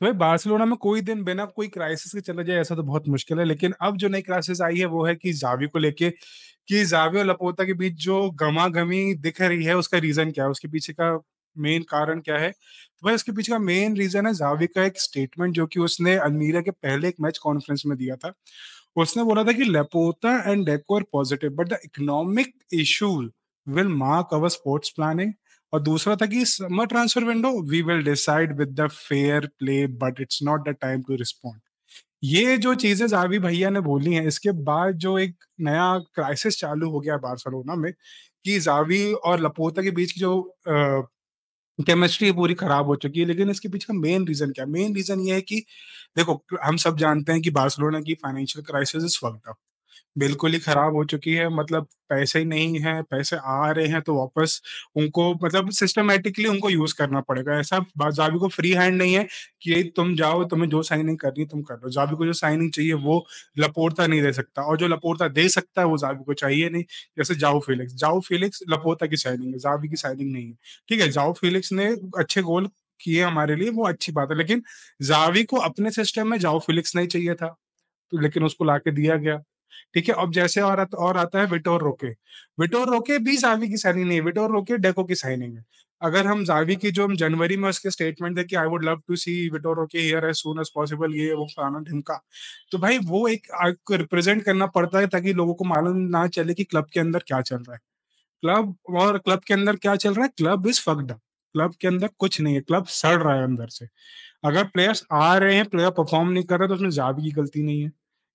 तो भाई बार्सिलोना में कोई दिन बिना कोई क्राइसिस के चला जाए, ऐसा तो बहुत मुश्किल है लेकिन अब जो नई क्राइसिस आई है, वो है कि जावी को लेके, कि जावी और लपोता के बीच जो गमा-गमी दिख रही है, उसका रीज़न क्या है? उसके पीछे का मेन कारण क्या है? तो भाई उसके पीछे का मेन रीज़न है जावी का एक स्टेटमेंट जो कि उसने अलमीरा के पहले एक मैच कॉन्फ्रेंस में दिया था। उसने बोला था कि Laporta and Deco are positive but the economic issue will mark our sports planning और दूसरा था कि summer transfer window we will decide with the fair play but it's not the time to respond ये जो चीज़ें Xavi भैया ने बोली हैं, इसके बाद जो एक नया क्राइसिस चालू हो गया बार्सिलोना में, कि जावी और लपोता के बीच की जो केमिस्ट्री पूरी खराब हो चुकी है, लेकिन इसके पीछे का मेन रीजन क्या? मेन रीजन ये है कि, देखो, हम सब जानते हैं कि बार्सिलोना की फाइनेंशियल क्राइसिस इस वक्त बिल्कुल ही खराब हो चुकी है मतलब पैसे ही नहीं है, पैसे आ रहे हैं तो वापस उनको मतलब सिस्टमेटिकली उनको यूज़ करना पड़ेगा। ऐसा ज़ावी को फ्री हैंड नहीं है कि तुम जाओ, तुम्हें जो साइनिंग करनी है तुम कर लो। ज़ावी को जो साइनिंग चाहिए वो लपोर्ता नहीं दे सकता और जो लपोर्ता दे सकता है वो ज़ावी को चाहिए नहीं। जैसे जाओ फेलिक्स, जाओ फेलिक्स लपोर्ता की साइनिंग है, ज़ावी की साइनिंग नहीं है। ठीक है, जाओ फेलिक्स ने अच्छे गोल किए हमारे लिए वो अच्छी बात है, लेकिन ज़ावी को अपने सिस्टम में जाओ फेलिक्स नहीं चाहिए था, तो लेकिन उसको लाके दिया गया। ठीक है, अब जैसे और आता और आता है विटोर रोके। विटोर रोके भी ज़ावी की साइनिंग नहीं है, विटोर रोके डेको की साइनिंग है। अगर हम ज़ावी की जो हम जनवरी में उसके स्टेटमेंट थे कि I would love to see Vitor Roque here as soon as possible ये वो फलाना-ढिमका। तो भाई वो एक रिप्रेज़ेंट करना पड़ता है ताकि लोगों को मालूम ना चले कि क्लब के अंदर क्या चल रहा है। क्लब और क्लब के अंदर क्या चल रहा है? Club is fucked. क्लब के अंदर कुछ नहीं है, क्लब सड़ रहा है अंदर से। अगर प्लेयर्स आ रहे हैं, प्लेयर परफ़ॉर्म नहीं कर रहे तो उसमें ज़ावी की गलती नहीं है,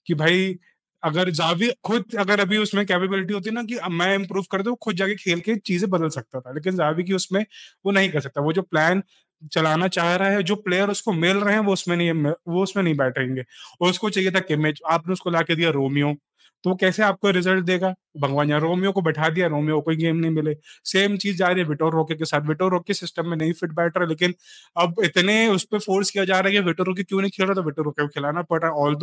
कि भाई अगर जावी खुद अगर अभी उसमें कैपेबिलिटी होती ना कि मैं इम्प्रूव कर दू, खुद जाके खेल के चीज़ें बदल सकता था। लेकिन जावी की उसमें वो नहीं कर सकता। वो जो प्लान चलाना चाह रहा है, जो प्लेयर उसको मिल रहे हैं, वो उसमें नहीं, वो उसमें नहीं बैठेंगे। और उसको चाहिए था किमेज आपने उसको ला के दिया रोमियो। तो वो कैसे आपको रिज़ल्ट देगा? भगवान यहाँ रोमियो को बैठा दिया, रोमियो कोई गेम नहीं मिले। सेम चीज़ जा रही है विटोर रोके के साथ। विटोर रोके सिस्टम में नहीं फिट बैठ रहा, लेकिन अब इतने उस पर फोर्स किया जा रहा है कि विटोर रोके क्यों नहीं खेल रहा तो विटोर रोके को खिलाना पड़ रहा है। ऑल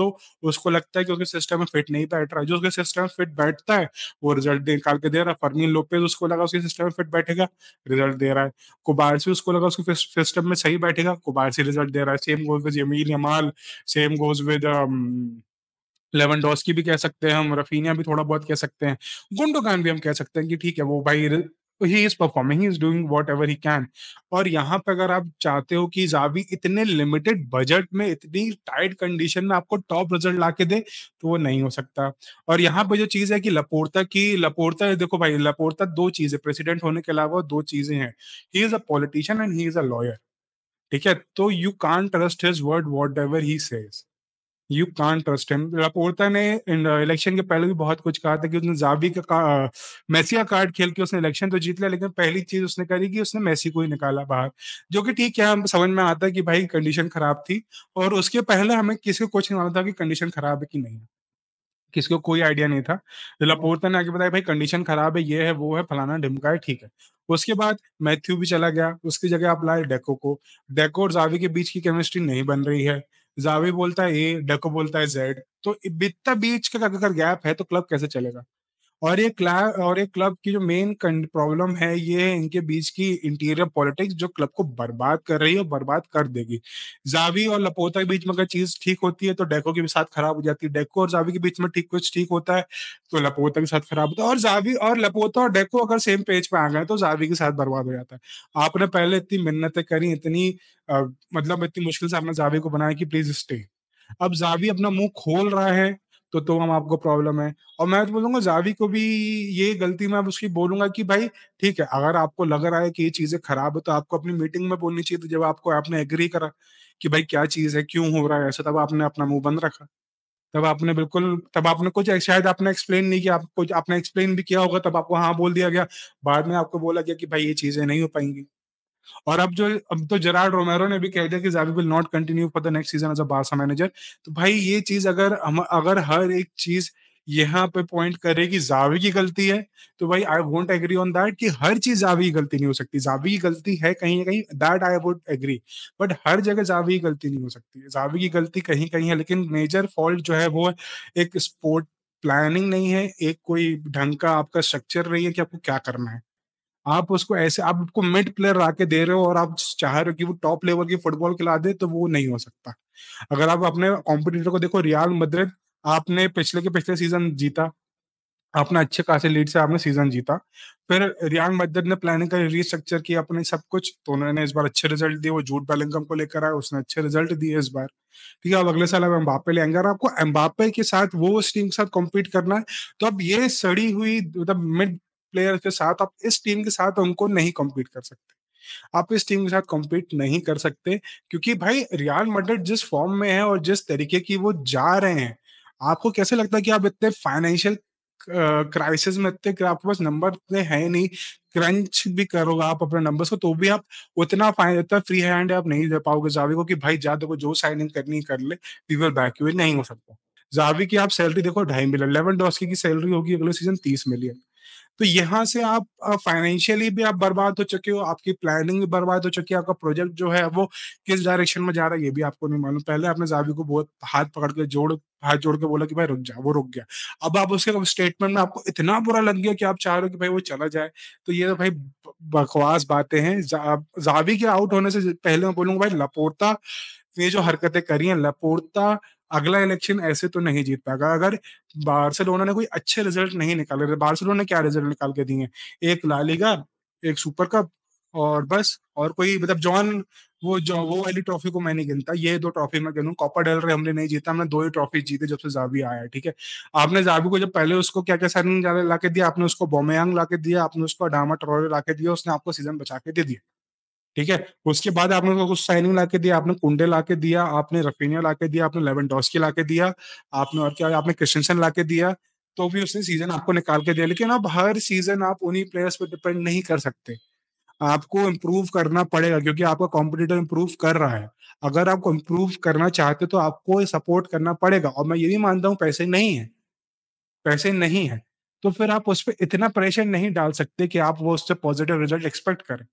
उसको लगता है कि उसके सिस्टम में फिट नहीं बैठ रहा। जो उसके सिस्टम फिट बैठता है, वो रिज़ल्ट निकाल के दे रहा है। फर्मीन लोपेज उसको लगा उसके सिस्टम में फिट बैठेगा रिज़ल्ट दे रहा है। कुबारसी उसको लगा उसके सिस्टम में सही बैठेगा, कुबारसी रिज़ल्ट दे रहा है। Same goes with Yamil Yamal same goes with Lewandowski भी कह सकते हैं हम, रफीनिया भी थोड़ा बहुत कह सकते हैं, गुंडोगान भी हम कह सकते हैं कि ठीक है वो भाई he is performing he is doing whatever he can और यहाँ पे अगर आप चाहते हो कि जावी इतने लिमिटेड बजट में इतनी टाइट कंडीशन में आपको टॉप रिज़ल्ट ला के दे तो वो नहीं हो सकता। और यहाँ पे जो चीज़ है कि लपोर्ता की लपोर्ता देखो भाई लपोर्ता दो चीज़ें प्रेसिडेंट होने के अलावा दो चीज़ें हैं। He is a politician and he is a lawyer ठीक है तो you can trust his word whatever he says you can't trust him Laporta ने इलेक्शन के पहले भी बहुत कुछ कहा था कि उसने जावी का, का का कार्ड खेल के उसने इलेक्शन तो जीत लिया लेकिन पहली चीज़ उसने करी कि उसने मेसी को ही निकाला बाहर जो कि ठीक है हम समझ में आता है कि भाई कंडीशन खराब थी और उसके पहले हमें किसी को कुछ नहीं मालूम था कि कंडीशन खराब है कि नहीं है किसी को कोई आइडिया नहीं था लापोर्ता ने आगे बताया भाई कंडीशन खराब है ये है वो है फलाना ढिमका है ठीक है उसके बाद मैथ्यू भी चला गया उसकी जगह आप लाए डेको को डेको और जावी के बीच की केमिस्ट्री नहीं बन रही है जावी बोलता है ए, डको बोलता है जेड। तो इतना बीच का अगर गैप है तो क्लब कैसे चलेगा? और ये क्लब और ये क्लब की जो मेन प्रॉब्लम है ये है इनके बीच की इंटीरियर पॉलिटिक्स जो क्लब को बर्बाद कर रही है बर्बाद कर देगी। जावी और लपोता के बीच में अगर चीज़ ठीक होती है तो डेको के साथ खराब हो जाती है। डेको और जावी के बीच में ठीक कुछ ठीक होता है तो लपोता के साथ खराब होता है। और जावी और लपोता और डेको अगर सेम पेज पे आ गए तो जावी के साथ बर्बाद हो जाता है। आपने पहले इतनी मिन्नतें करी इतनी आ, मतलब इतनी मुश्किल से आपने जावी को बनाया कि प्लीज़ स्टे अब जावी अपना मुँह खोल रहा है तो तो हम आपको प्रॉब्लम है। और मैं तो बोलूँगा जावी को भी ये गलती मैं उसकी बोलूँगा कि भाई, ठीक है, अगर आपको लग रहा है कि ये चीज़ें खराब है तो आपको अपनी मीटिंग में बोलनी चाहिए। तो जब आपको आपने एग्री करा कि भाई, क्या चीज़ है, क्यों हो रहा है, ऐसा, तब आपने अपना मुँह बंद रखा। तब आपने बिल्कुल, तब आपने कुछ शायद आपने एक्सप्लेन नहीं किया, आपको आपने एक्सप्लेन भी किया होगा, तब आपको हाँ बोल दिया गया। बाद में आपको बोला गया कि भाई, ये चीज़ें नहीं हो पाएँगी। और अब जो, अब तो जेरार्ड रोमेरो ने भी कह दिया कि Xavi will not continue for the next season as a Barça manager तो भाई ये चीज़ अगर हम, अगर हर एक चीज़ यहाँ पे पॉइंट करे कि जावी की गलती है तो भाई I won't agree on that कि हर चीज़ जावी की गलती नहीं हो सकती। जावी की गलती है कहीं ना कहीं that I would agree but हर जगह जावी की गलती नहीं हो सकती। जावी की गलती कहीं कहीं है, लेकिन मेजर फॉल्ट जो है वो एक स्पोर्ट प्लानिंग नहीं है, एक कोई ढंग का आपका स्ट्रक्चर नहीं है कि आपको क्या करना है। आप उसको ऐसे आप उसको मिड प्लेयर ला के दे रहे हो और आप चाह रहे हो कि वो टॉप लेवल की फुटबॉल खिला दे तो वो नहीं हो सकता। अगर आप अपने कॉम्पिटिटर को देखो रियाल मैड्रिड आपने पिछले के पिछले सीज़न जीता। आपने अच्छे खासे लीड से आपने सीज़न जीता। फिर रियाल मैड्रिड ने प्लानिंग करी, रीस्ट्रक्चर किया अपने सब कुछ, तो उन्होंने इस बार अच्छे रिज़ल्ट दिए, वो जूड बेलिंगम को लेकर आए, उसने अच्छे रिज़ल्ट दिए इस बार। ठीक है, अब अगले साल अब एम्बापे ले आएँगे और आपको एम्बाप्पे के साथ वो उस टीम के साथ कॉम्पीट करना है, तो अब ये सड़ी हुई मतलब मिड प्लेयर के साथ आप इस टीम के साथ उनको नहीं कॉम्पीट कर सकते। आप इस टीम के साथ कॉम्पीट नहीं कर सकते क्योंकि भाई रियाल मैड्रिड जिस फॉर्म में है और जिस तरीके की वो जा रहे हैं, आपको कैसे लगता है कि आप इतने फाइनेंशियल क्राइसिस में इतने आपके पास नंबर इतने हैं नहीं, क्रंच भी करोगे आप अपने नंबर्स को तो भी आप उतना फाइ इतना फ्री हैंड आप नहीं दे पाओगे ज़ावी को कि भाई जा देखो जो साइनिंग करनी कर ले, वी विल बैक यू, नहीं हो सकता। ज़ावी की आप सैलरी देखो ढाई मिलियन, लेवेंडोस्की की सैलरी होगी अगले सीज़न 30 मिलियन। तो यहाँ से आप फाइनेंशियली भी आप बर्बाद हो चुके हो, आपकी प्लानिंग भी बर्बाद हो चुकी है, आपका प्रोजेक्ट जो है वो किस डायरेक्शन में जा रहा है ये भी आपको नहीं मालूम। पहले आपने ज़ावी को बहुत हाथ पकड़ के जोड़ हाथ जोड़ के बोला कि भाई रुक जा, वो रुक गया। अब आप उसके स्टेटमेंट में आपको इतना बुरा लग गया कि आप चाह रहे हो कि भाई वो चला जाए, तो ये तो भाई बकवास बातें हैं। ज़ा ज़ावी के आउट होने से पहले मैं बोलूँगा भाई लापोर्ता ने जो हरकतें करी हैं, लापोर्ता अगला इलेक्शन ऐसे तो नहीं जीत पाएगा। अगर बार्सिलोना ने कोई अच्छे रिज़ल्ट नहीं निकाले, बार्सिलोना ने क्या रिज़ल्ट निकाल के दिए एक ला लीगा, एक सुपर कप और बस और कोई मतलब जॉन वो जो वो वाली ट्रॉफी को मैं नहीं गिनता, ये दो ट्रॉफी मैं गिनूँ। कॉपर डेल रे हमने नहीं जीता, हमने दो ही ट्रॉफी जीती जब से ज़ावी आया ठीक है? आपने ज़ावी को जब पहले उसको क्या-क्या साइनिंग ला ला के दिया, आपने उसको ओबामेयांग ला के दिया, आपने उसको अडामा ट्राओरे ला के दिया, उसने आपको सीज़न बचा के दे दिया। ठीक है? उसके बाद आपने उसको कुछ साइनिंग लाके दिया, आपने कुंडे लाके दिया, आपने रफीनिया लाके दिया, आपने लेवेंडोस्की लाके दिया, आपने और क्या आपने क्रिश्चियनसन ला के दिया, तो भी उसने सीज़न आपको निकाल के दिया। लेकिन अब हर सीज़न आप उन्हीं प्लेयर्स पर डिपेंड नहीं कर सकते। आपको इम्प्रूव करना पड़ेगा क्योंकि आपका कॉम्पिटिटर इम्प्रूव कर रहा है। अगर आप इम्प्रूव करना चाहते तो आपको सपोर्ट करना पड़ेगा और मैं ये भी मानता हूँ पैसे नहीं है, पैसे नहीं है, तो फिर आप उस पर इतना प्रेशर नहीं डाल सकते कि आप वो उससे पॉजिटिव रिज़ल्ट एक्सपेक्ट करें।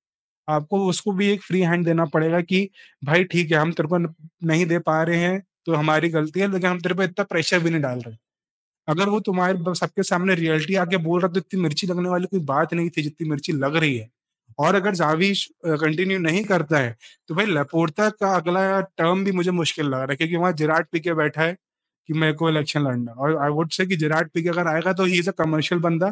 आपको उसको भी एक फ्री हैंड देना पड़ेगा कि भाई ठीक है, हम तेरे को नहीं दे पा रहे हैं, तो हमारी गलती है, लेकिन हम तेरे पे इतना प्रेशर भी नहीं डाल रहे। अगर वो तुम्हारे सबके सामने रियलिटी आके बोल रहा तो इतनी मिर्ची लगने वाली कोई बात नहीं थी, जितनी मिर्ची लग रही है। और अगर ज़ावी कंटिन्यू नहीं करता है, तो भाई लपोर्ता का अगला टर्म भी मुझे मुश्किल लग रहा है क्योंकि वहाँ जिराट पी के बैठा है कि मेरे को इलेक्शन लड़ना और आई वुड से कि जिराड पीके अगर आएगा तो ही इज़ अ कमर्शियल बंदा।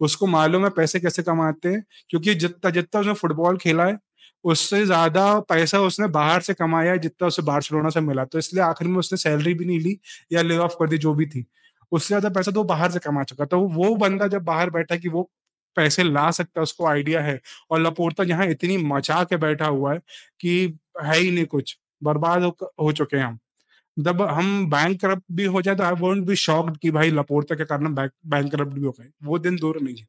उसको मालूम है पैसे कैसे कमाते हैं क्योंकि जितना जितना उसने फुटबॉल खेला है, उससे ज़्यादा पैसा उसने बाहर से कमाया है जितना उसे बार्सिलोना से मिला। तो इसलिए आखिर में उसने सैलरी भी नहीं ली या ले ऑफ़ कर दी जो भी थी। उससे ज़्यादा पैसा तो बाहर से कमा चुका। तो वो बंदा जब बाहर बैठा कि वो पैसे ला सकता है, उसको आइडिया है और लपोर्ता यहाँ इतनी मचा के बैठा हुआ है कि है ही नहीं कुछ, बर्बाद हो हो चुके हैं हम। जब हम बैंक करप्ट भी हो जाए तो आई वोट बी शॉक्ड कि भाई लपोरता के कारण बैंक करप्ट भी हो गए। वो दिन दूर नहीं है,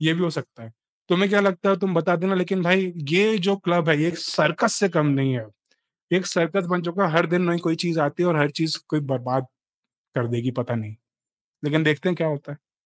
ये भी हो सकता है। तुम्हें क्या लगता है तुम बता देना लेकिन भाई ये जो क्लब है ये एक सर्कस से कम नहीं है। एक सर्कस बन चुका हर दिन नई कोई चीज़ आती है और हर चीज़ कोई बर्बाद कर देगी पता नहीं। लेकिन देखते हैं क्या होता है।